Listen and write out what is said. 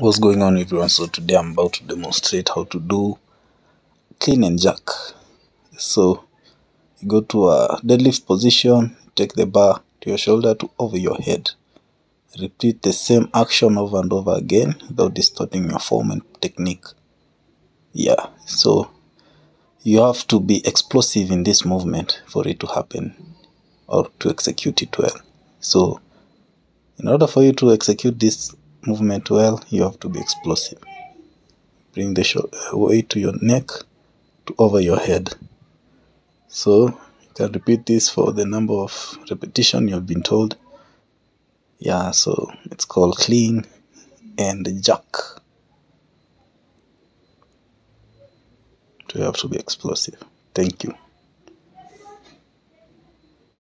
What's going on everyone? So today I'm about to demonstrate how to do clean and jerk. So you go to a deadlift position, take the bar to your shoulder to over your head. Repeat the same action over and over again without distorting your form and technique. Yeah, so you have to be explosive in this movement for it to happen or to execute it well. So in order for you to execute this movement well, you have to be explosive. Bring the uh, weight to your neck to over your head. So you can repeat this for the number of repetition you've been told. Yeah, so it's called clean and jerk. So you have to be explosive. Thank you.